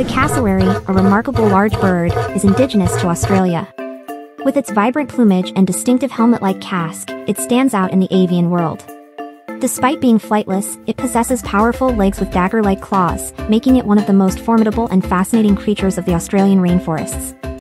The cassowary, a remarkable large bird, is indigenous to Australia. With its vibrant plumage and distinctive helmet-like casque, it stands out in the avian world. Despite being flightless, it possesses powerful legs with dagger-like claws, making it one of the most formidable and fascinating creatures of the Australian rainforests.